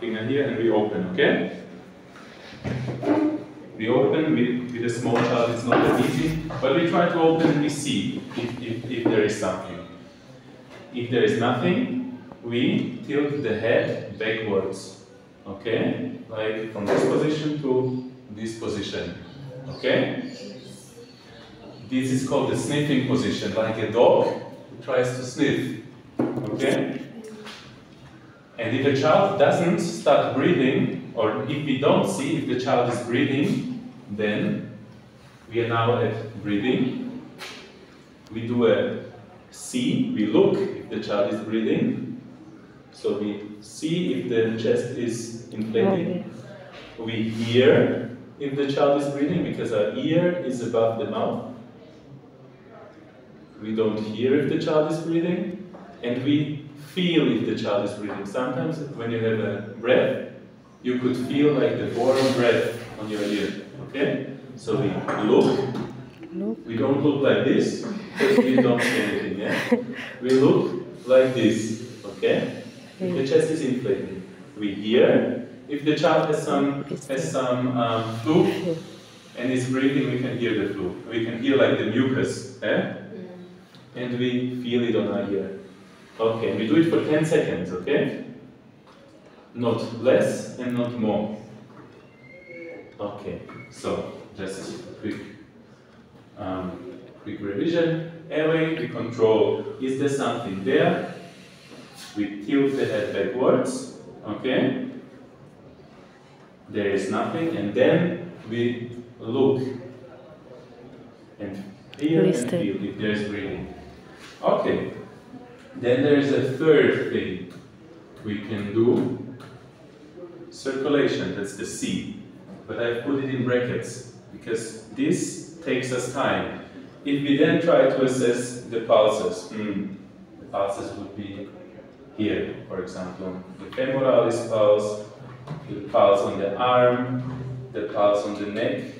here and we open, okay? We open with, with a small child, it's not that easy, but we try to open and we see if, if, if there is something. If there is nothing, we tilt the head backwards, okay? Like from this position to this position, okay? This is called the sniffing position, like a dog tries to sniff, okay? And if a child doesn't start breathing, or if we don't see if the child is breathing, then we are now at breathing. We do a see, we look if the child is breathing. So we see if the chest is inflating. We hear if the child is breathing because our ear is above the mouth. We don't hear if the child is breathing. And we feel if the child is breathing. Sometimes when you have a breath, you could feel like the warm breath on your ear. Okay? So we look. We don't look like this because we don't see anything. Yeah? We look like this. Okay? If the chest is inflated. We hear. If the child has some has some um, flu and is breathing, we can hear the flu. We can hear like the mucus. Eh? And we feel it on our ear. Okay, we do it for 10 seconds, okay? Not less and not more. Okay, so just a quick, um, quick revision. Airway, we control, is there something there? We tilt the head backwards, okay? There is nothing, and then we look and feel and feel if there's breathing. Okay, then there is a third thing we can do. Circulation, that's the C. But I've put it in brackets because this takes us time. If we then try to assess the pulses, hmm, the pulses would be here, for example. The femoralis pulse, the pulse on the arm, the pulse on the neck,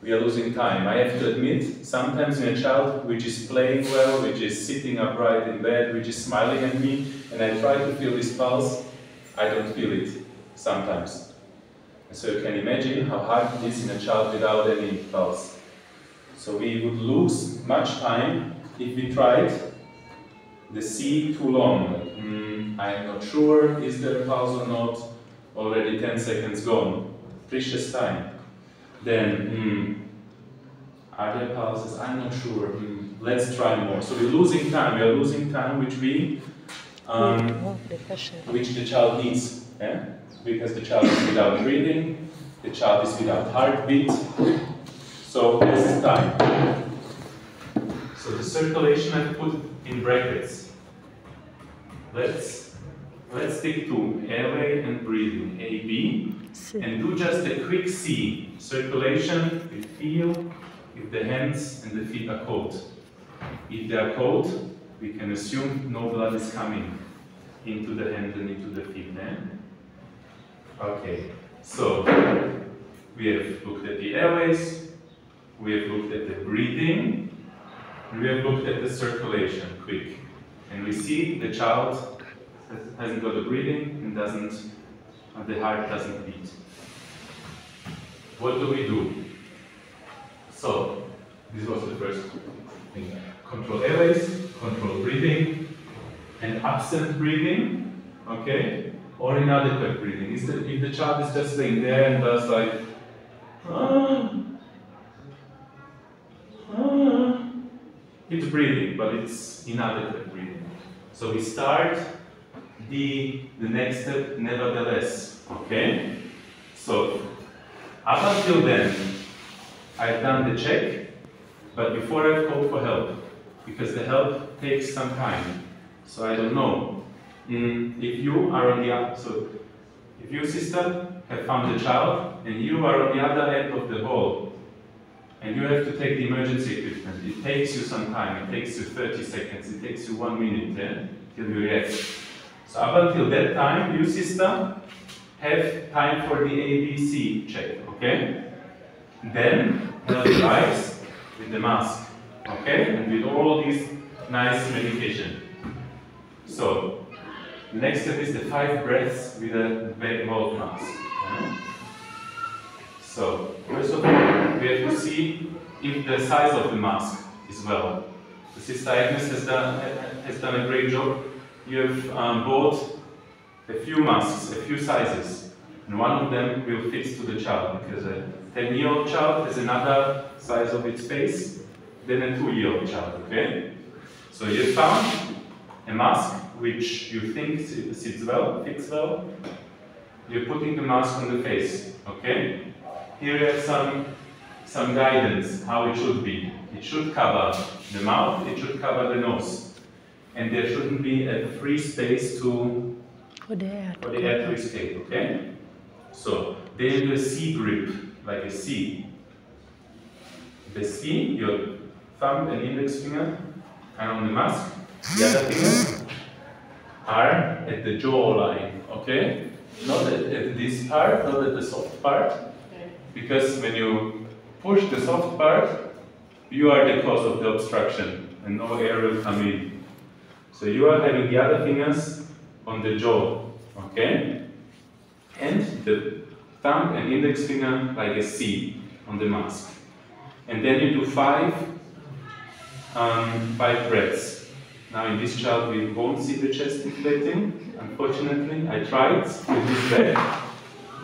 we are losing time. I have to admit, sometimes in a child which is playing well, which is sitting upright in bed, which is smiling at me, and I try to feel this pulse, I don't feel it sometimes. So you can imagine how hard it is in a child without any pulse. So we would lose much time if we tried the C too long. Mm, I'm not sure, is there a pulse or not? Already 10 seconds gone. Precious time. Then, hmm, are there pulses? I'm not sure. Hmm, let's try more. So we're losing time. We are losing time which we, um, which the child needs. Yeah? Because the child is without breathing, the child is without heartbeat. So this is time. So the circulation I put in brackets. Let's let's stick to airway and breathing. A B and do just a quick C. Circulation, we feel if the hands and the feet are cold. If they are cold, we can assume no blood is coming into the hand and into the feet. Then, Okay, so we have looked at the airways, we have looked at the breathing, we have looked at the circulation quick. And we see the child hasn't got the breathing and doesn't the heart doesn't beat. What do we do? So, this was the first thing. Control airways, control breathing, and absent breathing, okay? Or inadequate breathing. That if the child is just laying there and does like, ah, ah, it's breathing, but it's inadequate breathing. So we start the, the next step, nevertheless. Okay? So, up until then, I've done the check, but before I've called for help, because the help takes some time. So I don't know. Mm, if you are on the other, so if you, sister, have found the child, and you are on the other end of the hall, and you have to take the emergency equipment, it takes you some time, it takes you 30 seconds, it takes you one minute yeah, till you react. So up until that time, you sister have time for the ABC check, okay? Then help the eyes with the mask, okay? And with all these nice medication. So next step is the five breaths with a whole mask. So, first of all, we have to see if the size of the mask is well. The Agnes has done, has done a great job. You have um, bought a few masks, a few sizes, and one of them will fit to the child because a 10 year old child has another size of its face than a 2 year old child, okay? So you found a mask which you think sits well, fits well. You're putting the mask on the face, okay? Here you have some, some guidance how it should be. It should cover the mouth, it should cover the nose. And there shouldn't be a free space to for the air to, for the air to escape, okay? So, then a C grip, like a C. The C, your thumb and index finger, and on the mask. The other fingers are at the jawline, okay? Not at, at this part, not at the soft part. Because when you push the soft part, you are the cause of the obstruction and no air will come in. So you are having the other fingers on the jaw, okay? And the thumb and index finger like a C on the mask. And then you do five, um, five breaths. Now in this child we won't see the chest inflating, unfortunately. I tried with this bed,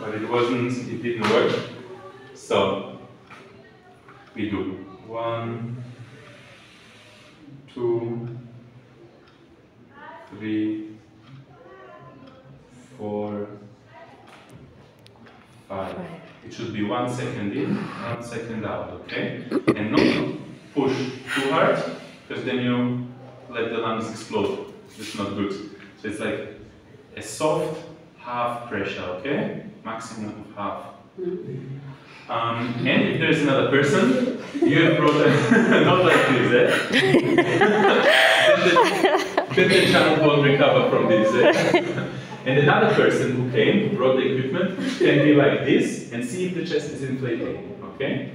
but it wasn't, it didn't work. So we do one, two, three, four, five. It should be one second in, one second out, okay? And not to push too hard, because then you let the lungs explode. It's not good. So it's like a soft half pressure, okay? Maximum of half. Um, and if there's another person, you have brought a, not like this, eh? then, the, then the child won't recover from this. And another person who came, who brought the equipment, can be like this and see if the chest is inflating, okay?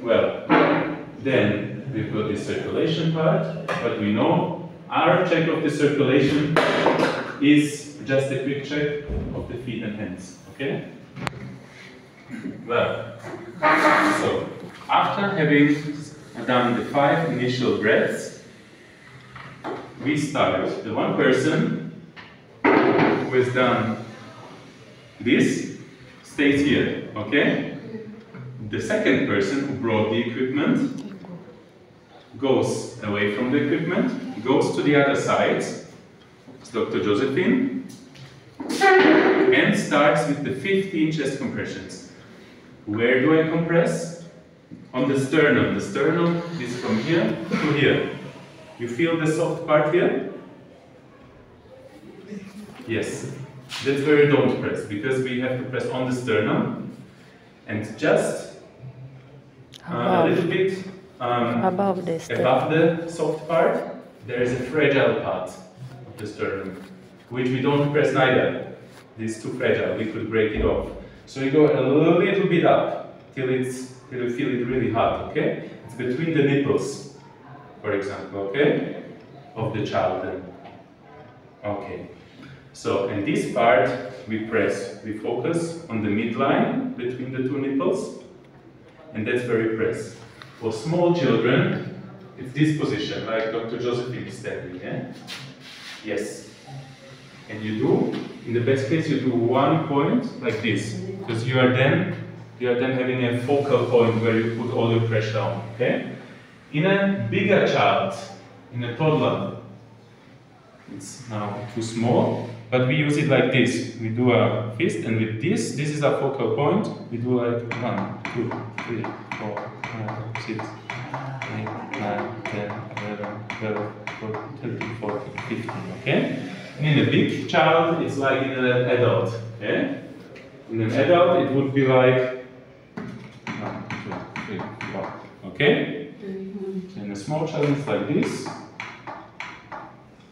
Well, then we've got the circulation part, but we know our check of the circulation is just a quick check of the feet and hands. Okay? Well, so after having done the five initial breaths, we start. The one person who has done this stays here, okay? The second person who brought the equipment goes away from the equipment, goes to the other side, it's Dr. Josephine, and starts with the 15 chest compressions. Where do I compress? On the sternum. The sternum is from here to here. You feel the soft part here? Yes. That's where you don't press, because we have to press on the sternum and just uh, a little bit um, above, this above the soft part, there is a fragile part of the sternum, which we don't press neither. It's too fragile, we could break it off. So you go a little bit up till it's till you feel it really hot, okay? It's between the nipples, for example, okay? Of the child. Okay. So in this part we press, we focus on the midline between the two nipples, and that's where we press. For small children, it's this position, like Dr. Josephine is standing, yeah? Yes. And you do, in the best case, you do one point like this, because you are then you are then having a focal point where you put all your pressure on, okay? In a bigger child, in a toddler, it's now too small, but we use it like this. We do a fist, and with this, this is our focal point. We do like one, two, three, four, five, six, eight, nine, ten, eleven, twelve, thirteen, fourteen, fifteen. Okay. And in a big child, it's like in an adult. Okay. In an adult, it would be like one, two, three, four. Okay. In a small child, it's like this.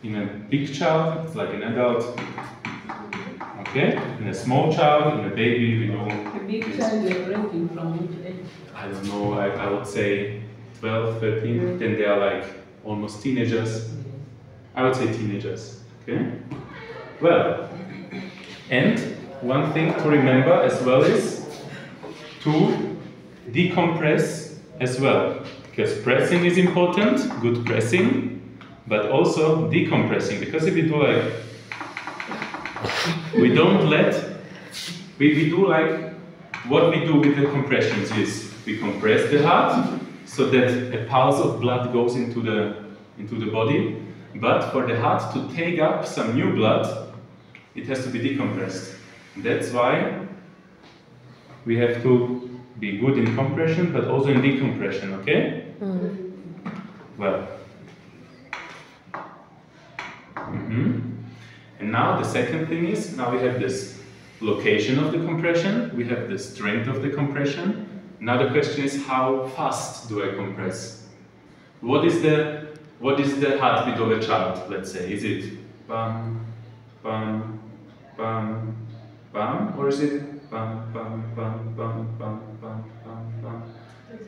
In a big child, it's like an adult. Okay? In a small child, in a baby, we do. A big child, you're ranging from which age? I don't know, I, I would say 12, 13, then they are like almost teenagers. I would say teenagers. Okay? Well, and one thing to remember as well is to decompress as well. Because pressing is important, good pressing, but also decompressing. Because if you do like, we don't let, we, we do like, what we do with the compressions is we compress the heart so that a pulse of blood goes into the, into the body. But for the heart to take up some new blood, it has to be decompressed. That's why we have to be good in compression, but also in decompression, okay? Well. Mhm. And now the second thing is, now we have this location of the compression, we have the strength of the compression. Now the question is, how fast do I compress? What is the what is the heartbeat of a child? Let's say, is it bam, bam, bam, bam, or is it bam, bam, bam, bam, bam, bam?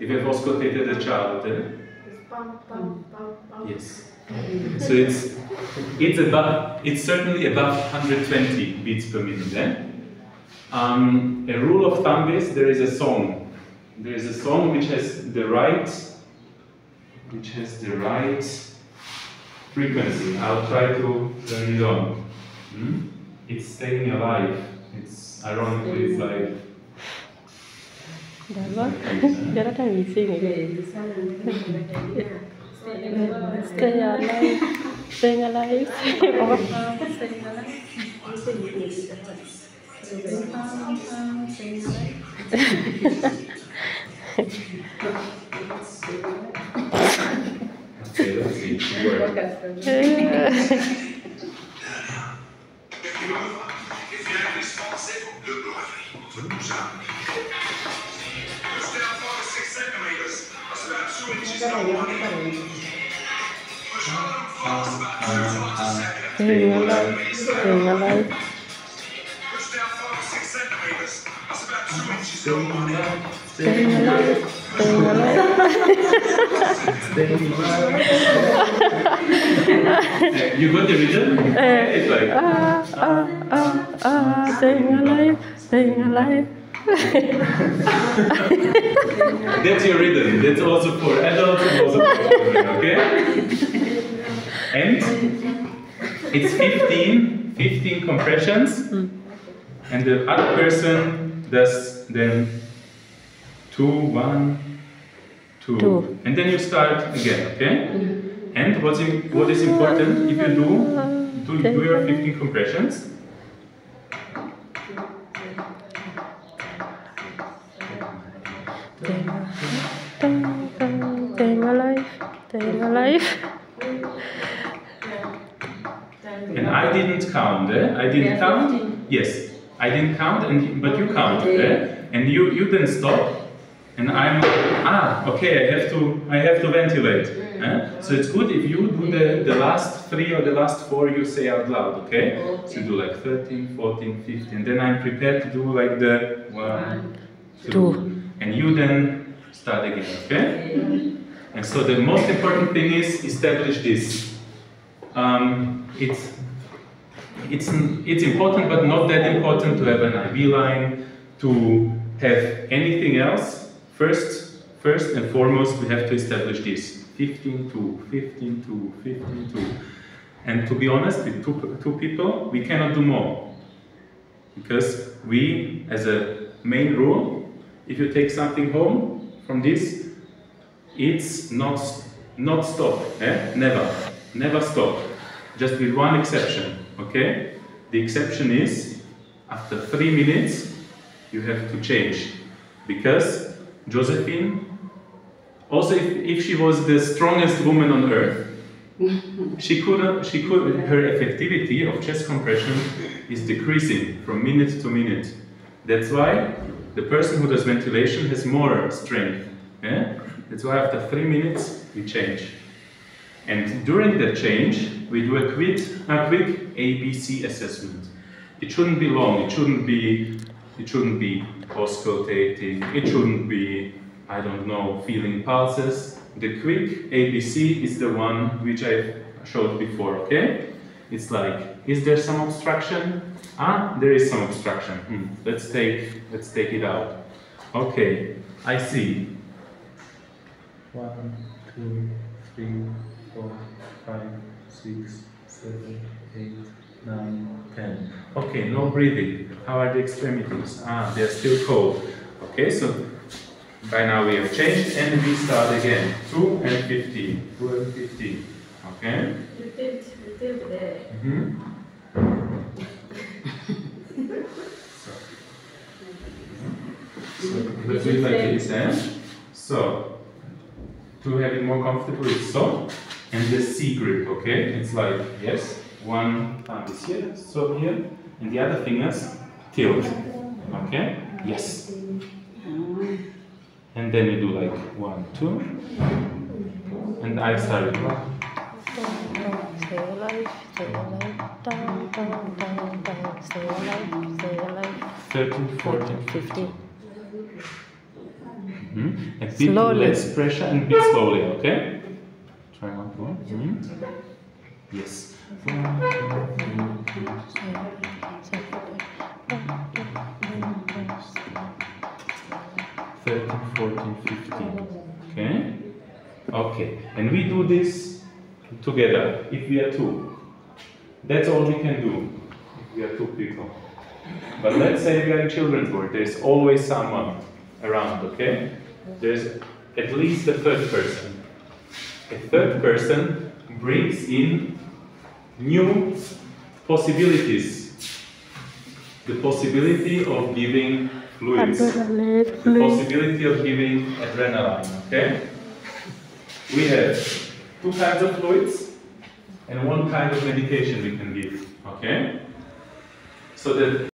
If I've auscultated a child, eh? Yes. So it's it's above it's certainly above 120 beats per minute. Eh? Um, a rule of thumb is there is a song. There is a song which has the right which has the right frequency. I'll try to turn it on. Hmm? It's staying alive. It's ironically it's like That one. The other time we sing again. Stay alive. Alive. Staying alive. Uh, You got the rhythm? It's like Ah, ah, ah, ah, staying alive, staying alive. That's your rhythm. That's also for adults and also for children, okay? And it's 15, 15 compressions, mm. and the other person does then two, one, two, Two. and then you start again, okay? Mm. And what's in, what is important if you do do, do your 15 compressions? Staying alive, staying alive. And I didn't count, eh? I didn't count. Yes, I didn't count, and but you counted, eh? And you you didn't stop, and I'm ah okay. I have to I have to ventilate. Eh? So it's good if you do the the last three or the last four you say out loud, okay? So do like 13, 14, 15. Then I'm prepared to do like the one, two, Two. And you then start again, okay? And so the most important thing is establish this. Um, it's it's it's important, but not that important to have an IV line, to have anything else. First, first and foremost, we have to establish this 15 to 15 to 15 to. And to be honest, with two, two people, we cannot do more. Because we, as a main rule, if you take something home from this, it's not not stop, eh? Never, never stop. Just with one exception, okay? The exception is after three minutes you have to change because Josephine, also if, if she was the strongest woman on earth, she couldn't. She could. Her effectivity of chest compression is decreasing from minute to minute. That's why the person who does ventilation has more strength. Yeah? That's why after three minutes we change. And during that change, we do a quick, a quick ABC assessment. It shouldn't be long. It shouldn't be. It shouldn't be auscultating. It shouldn't be. I don't know, feeling pulses. The quick ABC is the one which I showed before. Okay. It's like, is there some obstruction? Ah, there is some obstruction. Hmm. Let's take, let's take it out. Okay, I see. One, two, three, four, five, six, seven, eight, nine, ten. Okay, no breathing. How are the extremities? Ah, they're still cold. Okay, so by now we have changed and we start again. 2 and 15. 2 and 15. Okay? Tilt, you. Mm-hmm. so, let's do it like this, eh? So, to have it more comfortable, it's so. And the C grip, okay? It's like, yes, one thumb is here, so here, and the other fingers tilt. Okay? Yes. And then you do like one, two, and I start with one. Stay alive, down, down, down, down, stay alive, stay alive. 13, 14, 15. Mm-hmm. A bit Slowly. less pressure and bit slowly, okay? Try one. Yes. One, two, three, thirteen, fourteen, fifteen. Okay? Okay. And we do this together if we are two. That's all we can do if we are two people. But let's say we are in children's ward, there's always someone around, okay? There's at least a third person. A third person brings in new possibilities. The possibility of giving fluids. The possibility of giving adrenaline, okay? We have two kinds of fluids and one kind of medication we can give, okay? So that